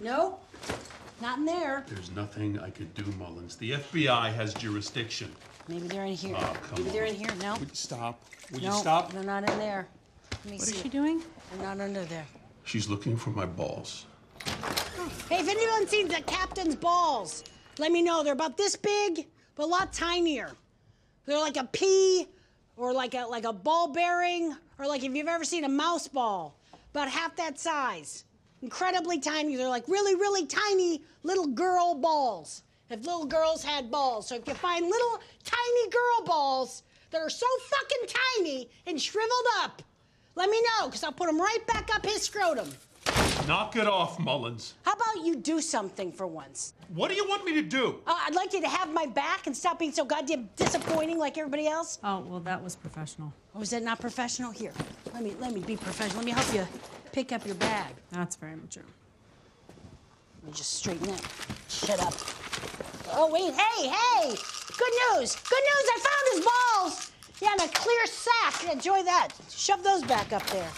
No, not in there. There's nothing I could do, Mullins. The FBI has jurisdiction. Maybe they're in here. Oh, come Maybe they're on. in here. No. Would you stop? Would no, you stop? They're not in there. Let me What see. is she doing? They're not under there. She's looking for my balls. Hey, if anyone's seen the captain's balls, let me know. They're about this big, but a lot tinier. They're like a pea, or like a like a ball bearing, or like if you've ever seen a mouse ball, about half that size. Incredibly tiny. They're like really, really tiny little girl balls. If little girls had balls. So if you find little tiny girl balls that are so fucking tiny and shriveled up, let me know, because I'll put them right back up his scrotum. Knock it off, Mullins. How about you do something for once? What do you want me to do? Uh, I'd like you to have my back and stop being so goddamn disappointing like everybody else. Oh, well, that was professional. Or is that not professional? Here, let me let me be professional. Let me help you pick up your bag. That's very mature. Let me just straighten that. Shut up. Oh wait, hey, hey! Good news! Good news! I found his balls. Yeah, in a clear sack. Enjoy that. Shove those back up there.